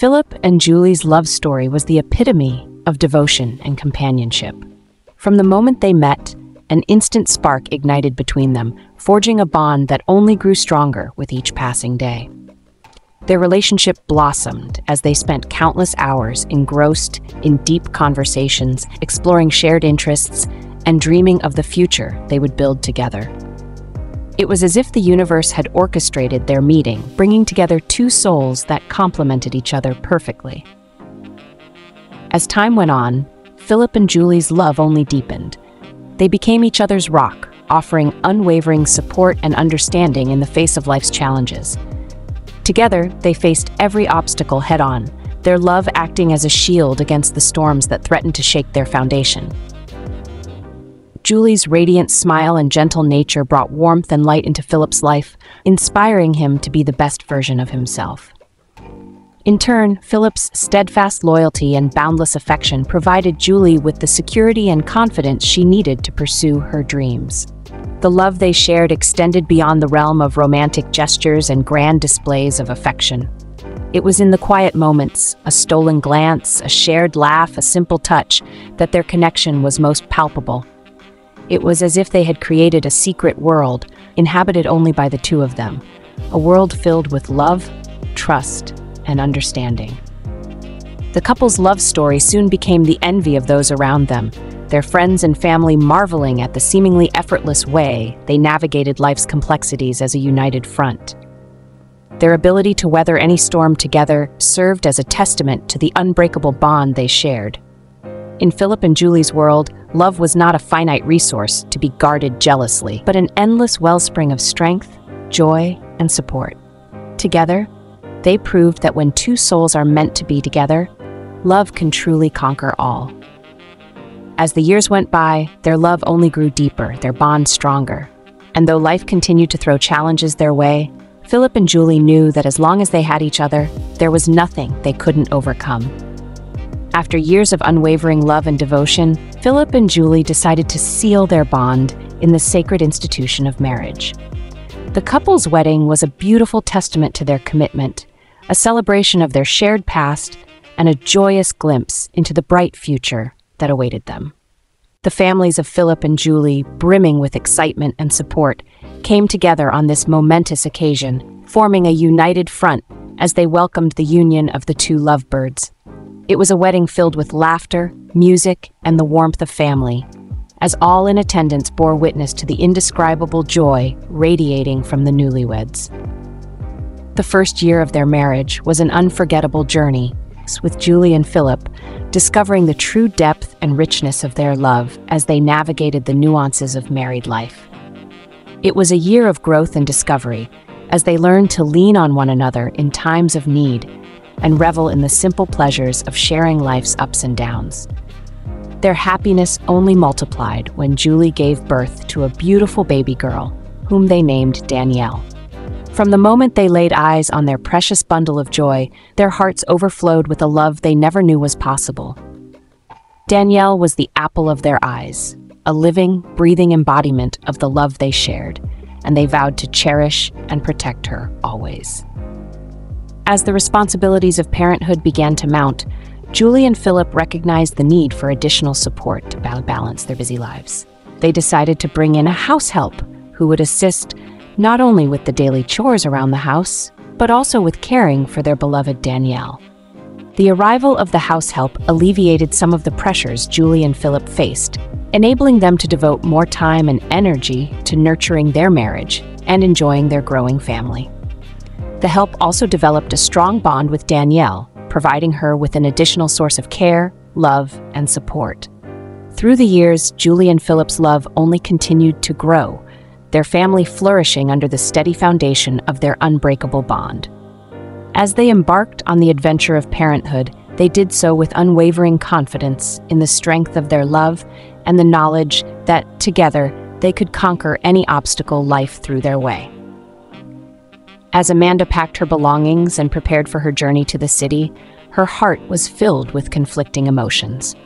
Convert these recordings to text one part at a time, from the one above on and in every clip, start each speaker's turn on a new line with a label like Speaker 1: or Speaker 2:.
Speaker 1: Philip and Julie's love story was the epitome of devotion and companionship. From the moment they met, an instant spark ignited between them, forging a bond that only grew stronger with each passing day. Their relationship blossomed as they spent countless hours engrossed in deep conversations, exploring shared interests, and dreaming of the future they would build together. It was as if the universe had orchestrated their meeting, bringing together two souls that complemented each other perfectly. As time went on, Philip and Julie's love only deepened. They became each other's rock, offering unwavering support and understanding in the face of life's challenges. Together, they faced every obstacle head on, their love acting as a shield against the storms that threatened to shake their foundation. Julie's radiant smile and gentle nature brought warmth and light into Philip's life, inspiring him to be the best version of himself. In turn, Philip's steadfast loyalty and boundless affection provided Julie with the security and confidence she needed to pursue her dreams. The love they shared extended beyond the realm of romantic gestures and grand displays of affection. It was in the quiet moments, a stolen glance, a shared laugh, a simple touch, that their connection was most palpable. It was as if they had created a secret world, inhabited only by the two of them, a world filled with love, trust, and understanding. The couple's love story soon became the envy of those around them, their friends and family marveling at the seemingly effortless way they navigated life's complexities as a united front. Their ability to weather any storm together served as a testament to the unbreakable bond they shared. In Philip and Julie's world, love was not a finite resource to be guarded jealously, but an endless wellspring of strength, joy, and support. Together, they proved that when two souls are meant to be together, love can truly conquer all. As the years went by, their love only grew deeper, their bond stronger. And though life continued to throw challenges their way, Philip and Julie knew that as long as they had each other, there was nothing they couldn't overcome. After years of unwavering love and devotion, Philip and Julie decided to seal their bond in the sacred institution of marriage. The couple's wedding was a beautiful testament to their commitment, a celebration of their shared past, and a joyous glimpse into the bright future that awaited them. The families of Philip and Julie, brimming with excitement and support, came together on this momentous occasion, forming a united front as they welcomed the union of the two lovebirds. It was a wedding filled with laughter, music, and the warmth of family, as all in attendance bore witness to the indescribable joy radiating from the newlyweds. The first year of their marriage was an unforgettable journey, with Julie and Philip discovering the true depth and richness of their love as they navigated the nuances of married life. It was a year of growth and discovery as they learned to lean on one another in times of need and revel in the simple pleasures of sharing life's ups and downs. Their happiness only multiplied when Julie gave birth to a beautiful baby girl, whom they named Danielle. From the moment they laid eyes on their precious bundle of joy, their hearts overflowed with a love they never knew was possible. Danielle was the apple of their eyes, a living, breathing embodiment of the love they shared, and they vowed to cherish and protect her always. As the responsibilities of parenthood began to mount, Julie and Philip recognized the need for additional support to balance their busy lives. They decided to bring in a house help who would assist not only with the daily chores around the house, but also with caring for their beloved Danielle. The arrival of the house help alleviated some of the pressures Julie and Philip faced, enabling them to devote more time and energy to nurturing their marriage and enjoying their growing family. The help also developed a strong bond with Danielle, providing her with an additional source of care, love, and support. Through the years, Julie and Philip's love only continued to grow, their family flourishing under the steady foundation of their unbreakable bond. As they embarked on the adventure of parenthood, they did so with unwavering confidence in the strength of their love and the knowledge that, together, they could conquer any obstacle life threw their way. As Amanda packed her belongings and prepared for her journey to the city, her heart was filled with conflicting emotions.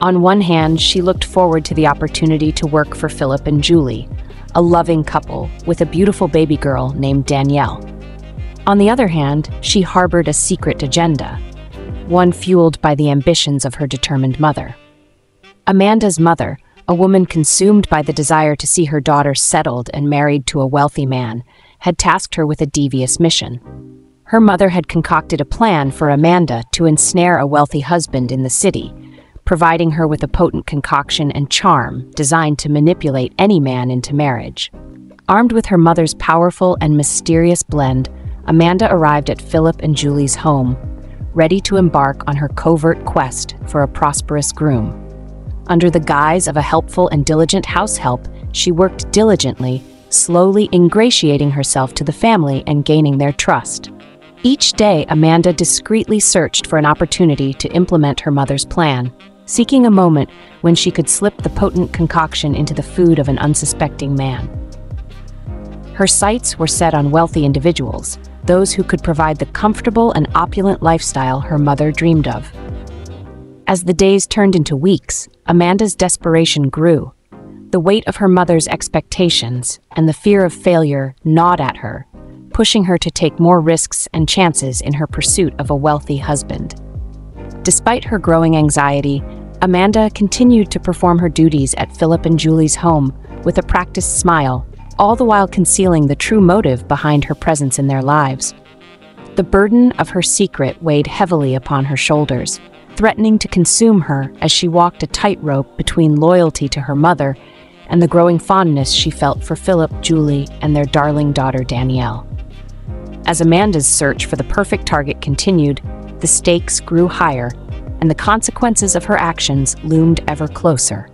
Speaker 1: On one hand, she looked forward to the opportunity to work for Philip and Julie, a loving couple with a beautiful baby girl named Danielle. On the other hand, she harbored a secret agenda, one fueled by the ambitions of her determined mother. Amanda's mother, a woman consumed by the desire to see her daughter settled and married to a wealthy man, had tasked her with a devious mission. Her mother had concocted a plan for Amanda to ensnare a wealthy husband in the city, providing her with a potent concoction and charm designed to manipulate any man into marriage. Armed with her mother's powerful and mysterious blend, Amanda arrived at Philip and Julie's home, ready to embark on her covert quest for a prosperous groom. Under the guise of a helpful and diligent house help, she worked diligently, slowly ingratiating herself to the family and gaining their trust. Each day, Amanda discreetly searched for an opportunity to implement her mother's plan, seeking a moment when she could slip the potent concoction into the food of an unsuspecting man. Her sights were set on wealthy individuals, those who could provide the comfortable and opulent lifestyle her mother dreamed of. As the days turned into weeks, Amanda's desperation grew. The weight of her mother's expectations and the fear of failure gnawed at her, pushing her to take more risks and chances in her pursuit of a wealthy husband. Despite her growing anxiety, Amanda continued to perform her duties at Philip and Julie's home with a practiced smile, all the while concealing the true motive behind her presence in their lives. The burden of her secret weighed heavily upon her shoulders, threatening to consume her as she walked a tightrope between loyalty to her mother and the growing fondness she felt for Philip, Julie, and their darling daughter Danielle. As Amanda's search for the perfect target continued, the stakes grew higher, and the consequences of her actions loomed ever closer.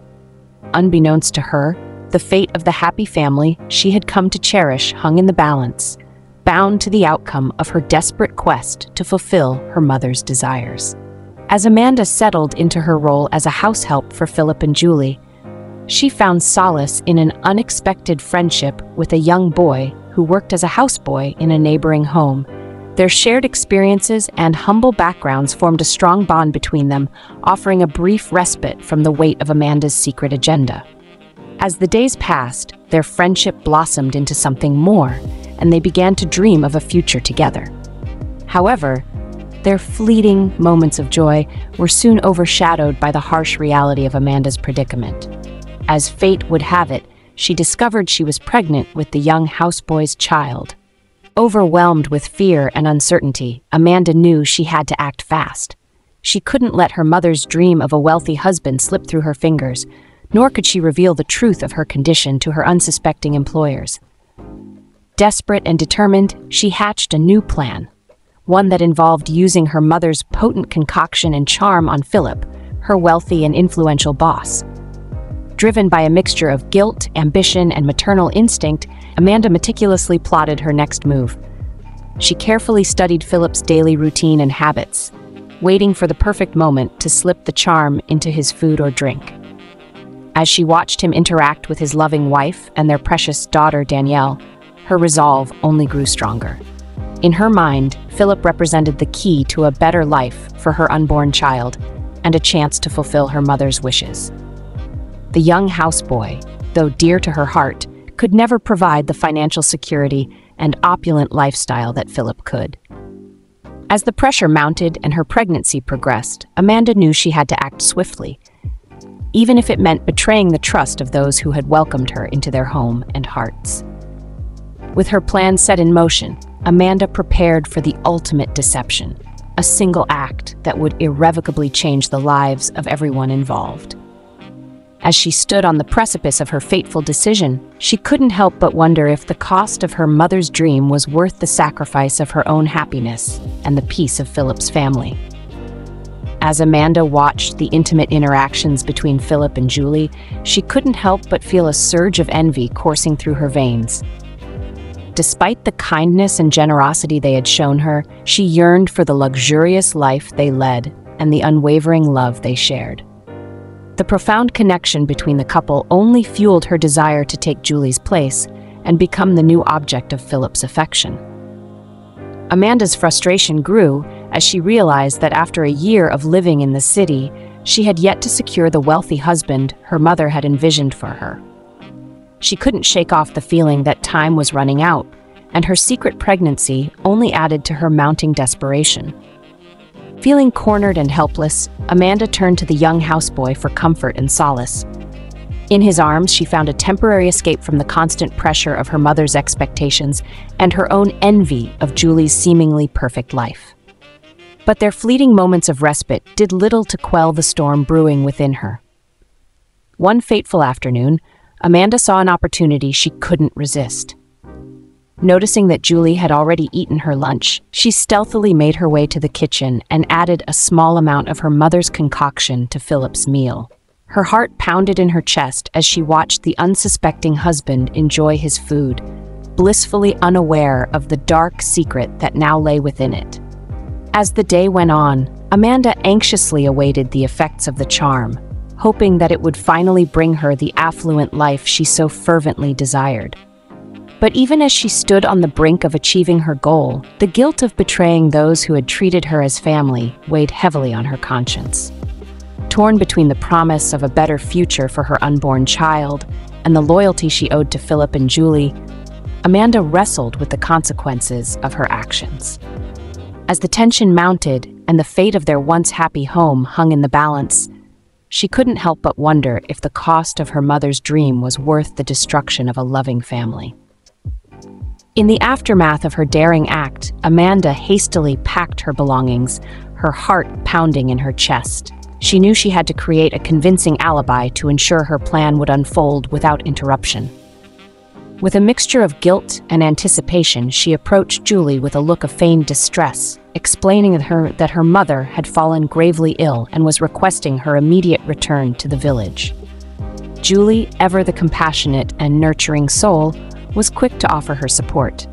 Speaker 1: Unbeknownst to her, the fate of the happy family she had come to cherish hung in the balance, bound to the outcome of her desperate quest to fulfill her mother's desires. As Amanda settled into her role as a house help for Philip and Julie, she found solace in an unexpected friendship with a young boy who worked as a houseboy in a neighboring home. Their shared experiences and humble backgrounds formed a strong bond between them, offering a brief respite from the weight of Amanda's secret agenda. As the days passed, their friendship blossomed into something more, and they began to dream of a future together. However, their fleeting moments of joy were soon overshadowed by the harsh reality of Amanda's predicament. As fate would have it, she discovered she was pregnant with the young houseboy's child. Overwhelmed with fear and uncertainty, Amanda knew she had to act fast. She couldn't let her mother's dream of a wealthy husband slip through her fingers, nor could she reveal the truth of her condition to her unsuspecting employers. Desperate and determined, she hatched a new plan, one that involved using her mother's potent concoction and charm on Philip, her wealthy and influential boss. Driven by a mixture of guilt, ambition, and maternal instinct, Amanda meticulously plotted her next move. She carefully studied Philip's daily routine and habits, waiting for the perfect moment to slip the charm into his food or drink. As she watched him interact with his loving wife and their precious daughter, Danielle, her resolve only grew stronger. In her mind, Philip represented the key to a better life for her unborn child and a chance to fulfill her mother's wishes. The young houseboy, though dear to her heart, could never provide the financial security and opulent lifestyle that Philip could. As the pressure mounted and her pregnancy progressed, Amanda knew she had to act swiftly, even if it meant betraying the trust of those who had welcomed her into their home and hearts. With her plan set in motion, Amanda prepared for the ultimate deception, a single act that would irrevocably change the lives of everyone involved. As she stood on the precipice of her fateful decision, she couldn't help but wonder if the cost of her mother's dream was worth the sacrifice of her own happiness and the peace of Philip's family. As Amanda watched the intimate interactions between Philip and Julie, she couldn't help but feel a surge of envy coursing through her veins. Despite the kindness and generosity they had shown her, she yearned for the luxurious life they led and the unwavering love they shared. The profound connection between the couple only fueled her desire to take Julie's place and become the new object of Philip's affection. Amanda's frustration grew as she realized that after a year of living in the city, she had yet to secure the wealthy husband her mother had envisioned for her. She couldn't shake off the feeling that time was running out, and her secret pregnancy only added to her mounting desperation. Feeling cornered and helpless, Amanda turned to the young houseboy for comfort and solace. In his arms, she found a temporary escape from the constant pressure of her mother's expectations and her own envy of Julie's seemingly perfect life. But their fleeting moments of respite did little to quell the storm brewing within her. One fateful afternoon, Amanda saw an opportunity she couldn't resist. Noticing that Julie had already eaten her lunch, she stealthily made her way to the kitchen and added a small amount of her mother's concoction to Philip's meal. Her heart pounded in her chest as she watched the unsuspecting husband enjoy his food, blissfully unaware of the dark secret that now lay within it. As the day went on, Amanda anxiously awaited the effects of the charm, hoping that it would finally bring her the affluent life she so fervently desired. But even as she stood on the brink of achieving her goal, the guilt of betraying those who had treated her as family weighed heavily on her conscience. Torn between the promise of a better future for her unborn child and the loyalty she owed to Philip and Julie, Amanda wrestled with the consequences of her actions. As the tension mounted and the fate of their once happy home hung in the balance, she couldn't help but wonder if the cost of her mother's dream was worth the destruction of a loving family. In the aftermath of her daring act, Amanda hastily packed her belongings, her heart pounding in her chest. She knew she had to create a convincing alibi to ensure her plan would unfold without interruption. With a mixture of guilt and anticipation, she approached Julie with a look of feigned distress, explaining to her that her mother had fallen gravely ill and was requesting her immediate return to the village. Julie, ever the compassionate and nurturing soul, was quick to offer her support.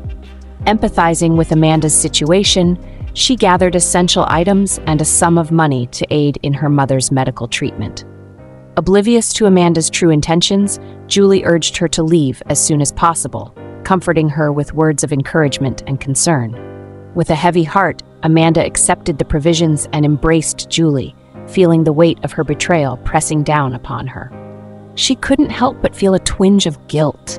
Speaker 1: Empathizing with Amanda's situation, she gathered essential items and a sum of money to aid in her mother's medical treatment. Oblivious to Amanda's true intentions, Julie urged her to leave as soon as possible, comforting her with words of encouragement and concern. With a heavy heart, Amanda accepted the provisions and embraced Julie, feeling the weight of her betrayal pressing down upon her. She couldn't help but feel a twinge of guilt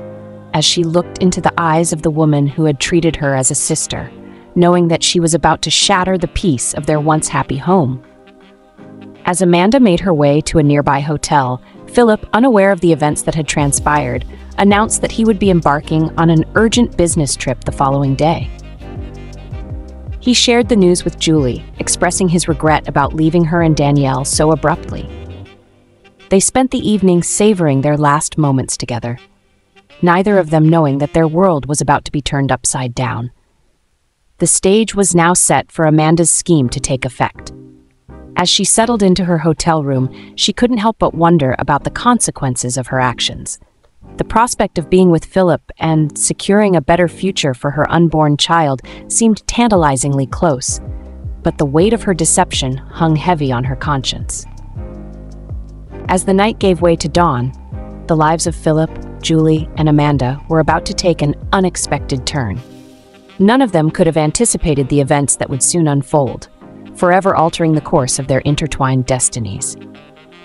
Speaker 1: as she looked into the eyes of the woman who had treated her as a sister, knowing that she was about to shatter the peace of their once happy home. As Amanda made her way to a nearby hotel, Philip, unaware of the events that had transpired, announced that he would be embarking on an urgent business trip the following day. He shared the news with Julie, expressing his regret about leaving her and Danielle so abruptly. They spent the evening savoring their last moments together, neither of them knowing that their world was about to be turned upside down. The stage was now set for Amanda's scheme to take effect. As she settled into her hotel room, she couldn't help but wonder about the consequences of her actions. The prospect of being with Philip and securing a better future for her unborn child seemed tantalizingly close, but the weight of her deception hung heavy on her conscience. As the night gave way to dawn, the lives of Philip, Julie, and Amanda were about to take an unexpected turn. None of them could have anticipated the events that would soon unfold, forever altering the course of their intertwined destinies.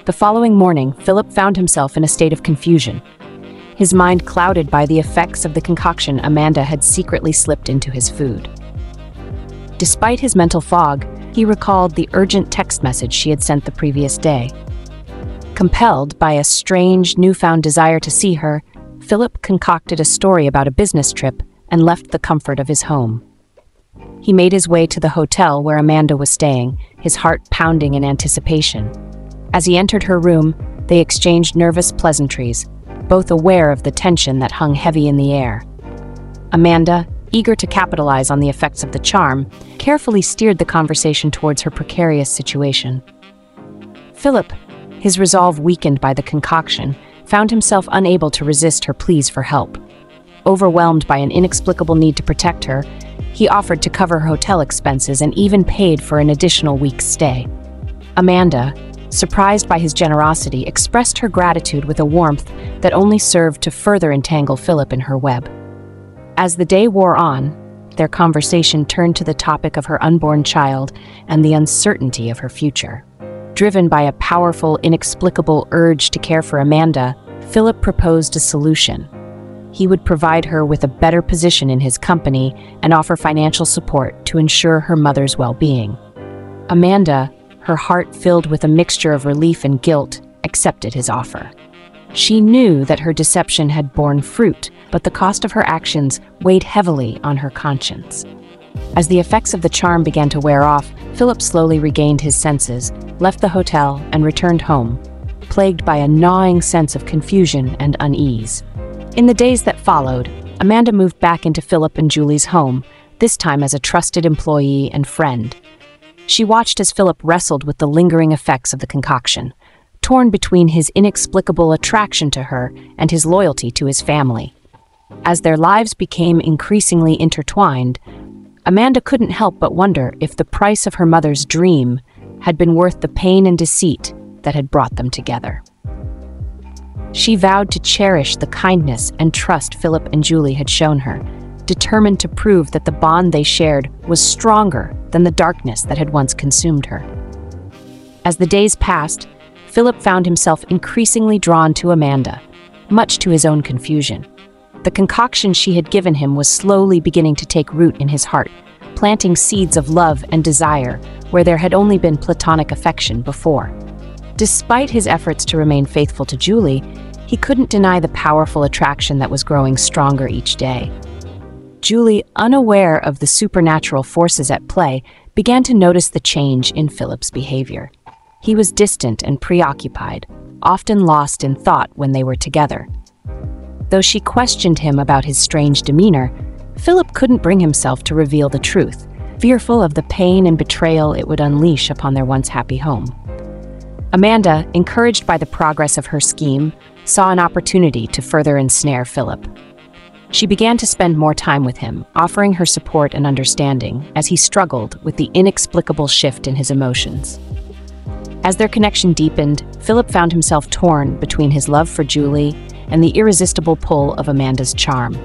Speaker 1: The following morning, Philip found himself in a state of confusion, his mind clouded by the effects of the concoction Amanda had secretly slipped into his food. Despite his mental fog, he recalled the urgent text message she had sent the previous day. Compelled by a strange, newfound desire to see her, Philip concocted a story about a business trip and left the comfort of his home. He made his way to the hotel where Amanda was staying, his heart pounding in anticipation. As he entered her room, they exchanged nervous pleasantries, both aware of the tension that hung heavy in the air. Amanda, eager to capitalize on the effects of the charm, carefully steered the conversation towards her precarious situation. Philip, his resolve weakened by the concoction, found himself unable to resist her pleas for help. Overwhelmed by an inexplicable need to protect her, he offered to cover hotel expenses and even paid for an additional week's stay. Amanda, surprised by his generosity, expressed her gratitude with a warmth that only served to further entangle Philip in her web. As the day wore on, their conversation turned to the topic of her unborn child and the uncertainty of her future. Driven by a powerful, inexplicable urge to care for Amanda, Philip proposed a solution. he would provide her with a better position in his company and offer financial support to ensure her mother's well being. Amanda, her heart filled with a mixture of relief and guilt, accepted his offer. She knew that her deception had borne fruit, but the cost of her actions weighed heavily on her conscience. As the effects of the charm began to wear off, Philip slowly regained his senses, left the hotel, and returned home, plagued by a gnawing sense of confusion and unease. In the days that followed, Amanda moved back into Philip and Julie's home, this time as a trusted employee and friend. She watched as Philip wrestled with the lingering effects of the concoction, torn between his inexplicable attraction to her and his loyalty to his family. As their lives became increasingly intertwined, Amanda couldn't help but wonder if the price of her mother's dream had been worth the pain and deceit that had brought them together. She vowed to cherish the kindness and trust Philip and Julie had shown her, determined to prove that the bond they shared was stronger than the darkness that had once consumed her. As the days passed, Philip found himself increasingly drawn to Amanda, much to his own confusion. The concoction she had given him was slowly beginning to take root in his heart, planting seeds of love and desire where there had only been platonic affection before. Despite his efforts to remain faithful to Julie, he couldn't deny the powerful attraction that was growing stronger each day. Julie, unaware of the supernatural forces at play, began to notice the change in Philip's behavior. He was distant and preoccupied, often lost in thought when they were together. Though she questioned him about his strange demeanor, Philip couldn't bring himself to reveal the truth, fearful of the pain and betrayal it would unleash upon their once happy home. Amanda, encouraged by the progress of her scheme, saw an opportunity to further ensnare Philip. She began to spend more time with him, offering her support and understanding as he struggled with the inexplicable shift in his emotions. As their connection deepened, Philip found himself torn between his love for Julie and the irresistible pull of Amanda's charm.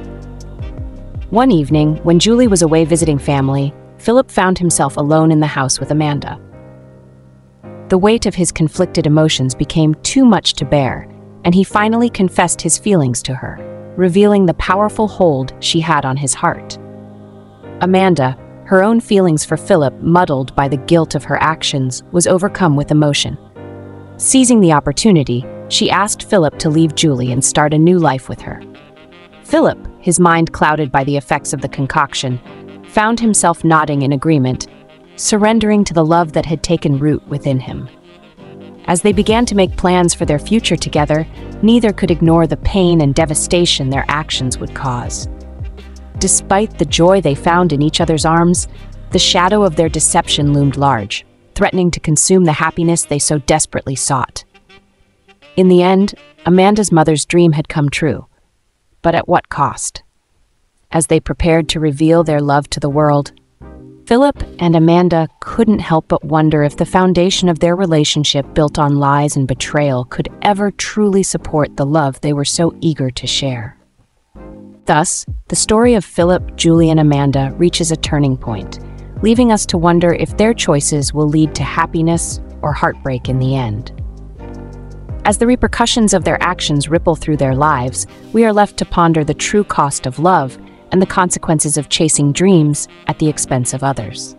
Speaker 1: One evening, when Julie was away visiting family, Philip found himself alone in the house with Amanda. The weight of his conflicted emotions became too much to bear, and he finally confessed his feelings to her, revealing the powerful hold she had on his heart. Amanda, her own feelings for Philip muddled by the guilt of her actions, was overcome with emotion. Seizing the opportunity, she asked Philip to leave Julie and start a new life with her. Philip, his mind clouded by the effects of the concoction, found himself nodding in agreement surrendering to the love that had taken root within him. As they began to make plans for their future together, neither could ignore the pain and devastation their actions would cause. Despite the joy they found in each other's arms, the shadow of their deception loomed large, threatening to consume the happiness they so desperately sought. In the end, Amanda's mother's dream had come true, but at what cost? As they prepared to reveal their love to the world, Philip and Amanda couldn't help but wonder if the foundation of their relationship built on lies and betrayal could ever truly support the love they were so eager to share. Thus, the story of Philip, Julie, and Amanda reaches a turning point, leaving us to wonder if their choices will lead to happiness or heartbreak in the end. As the repercussions of their actions ripple through their lives, we are left to ponder the true cost of love and the consequences of chasing dreams at the expense of others.